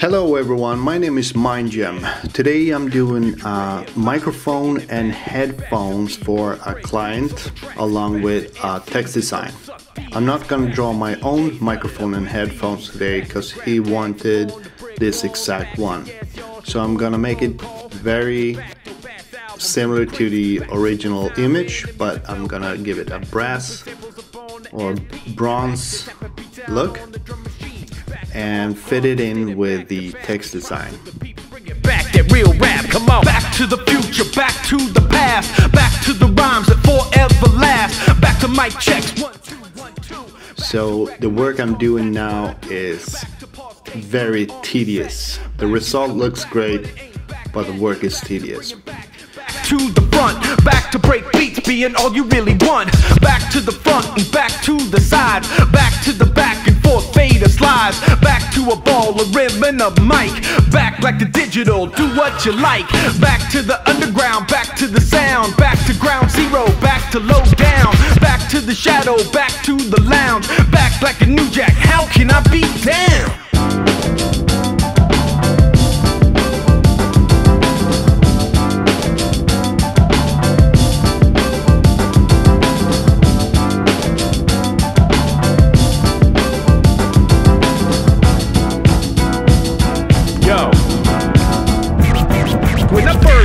Hello everyone, my name is MindGem. Today I'm doing a microphone and headphones for a client along with uh, a text design. I'm not gonna draw my own microphone and headphones today because he wanted this exact one. So I'm gonna make it very similar to the original image but I'm gonna give it a brass or bronze look and fit it in with the text design. Back that real rap, come on. Back to the future, back to the past, back to the rhymes that forever last, back to mic checks. So the work I'm doing now is very tedious. The result looks great, but the work is tedious. To the front, back to break beats, being all you really want. Back to the front and back to the sides, back to the back Back to a ball, a rim, and a mic. Back like the digital, do what you like. Back to the underground, back to the sound. Back to ground zero, back to low down. Back to the shadow, back to the lounge. Back like a new jack, how can I be down?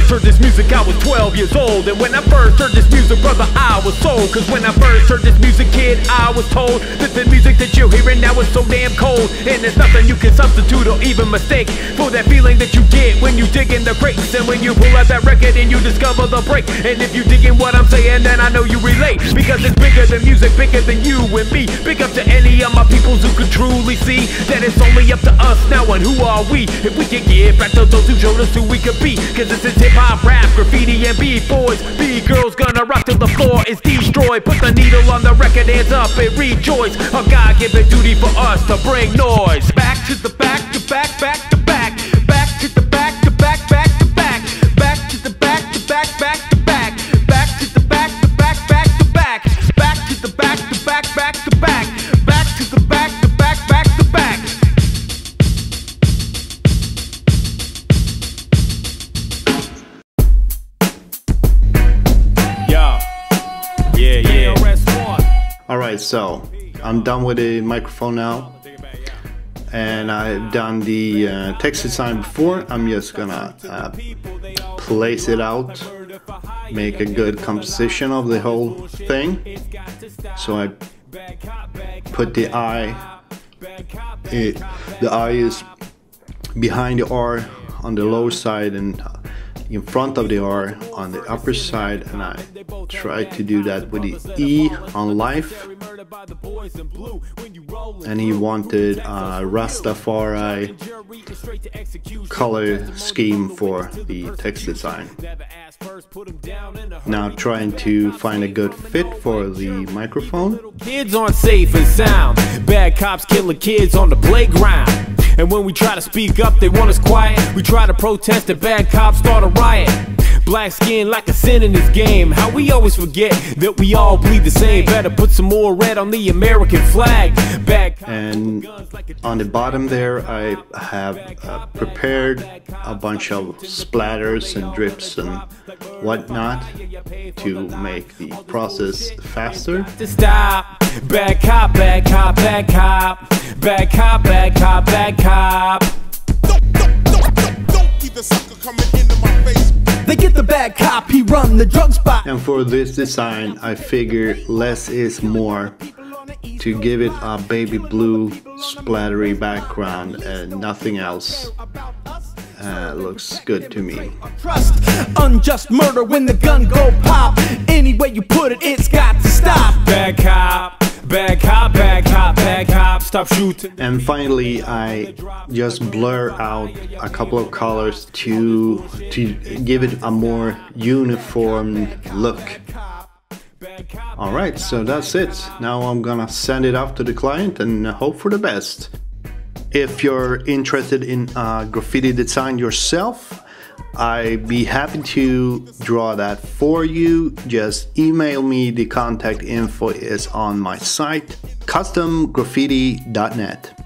Heard this music, I was 12 years old. And when I first heard this music, brother, I was sold. Cause when I first heard this music, kid, I was told that the music that you're hearing now is so damn cold. And there's nothing you can substitute or even mistake for that feeling that you get when you dig in the crates. And when you pull out that record and you discover the break. And if you dig in what I'm saying, then I know you relate. Because it's bigger than music, bigger than you and me. Big up to any of my peoples who could truly see that it's only up to us now. And who are we? If we can get back to those who showed us who we could be. Cause this is hip hop, rap, graffiti, and B-boys. B-girls gonna rock till the floor is destroyed. Put the needle on the record, hands up and rejoice. A God given duty for us to bring noise. Back to the back, to back back. Back yeah. Alright, so I'm done with the microphone now. And I've done the uh, text design before. I'm just gonna uh, place it out, make a good composition of the whole thing. So I put the eye, it, the eye is behind the R on the low side and in front of the R on the upper side and I tried to do that with the E on life and he wanted a Rastafari color scheme for the text design. Now trying to find a good fit for the microphone. Kids aren't safe and sound. Bad cops killing kids on the playground. And when we try to speak up, they want us quiet. We try to protest, and bad cops start a riot. Black skin like a sin in this game. How we always forget that we all bleed the same. Better put some more red on the American flag. Bad And on the bottom there I have uh, prepared a bunch of splatters and drips and whatnot to make the process faster. stop. Bad cop, bad cop, bad cop. Bad cop, bad cop, bad cop. Don't, don't, don't, don't, don't keep the sucker coming into my face. They get the bad cop, he run the drug spot. And for this design I figure less is more to give it a baby blue splattery background and nothing else uh, looks good to me. Trust, unjust murder when the gun go pop. Any way you put it, it's got to stop. Bad cop, bad cop, bad cop, bad cop, stop shooting. And finally, I just blur out a couple of colors to to give it a more uniform look. All right, so that's it. Now I'm gonna send it off to the client and hope for the best. If you're interested in uh, graffiti design yourself, I'd be happy to draw that for you. Just email me. The contact info is on my site, customgraffiti.net.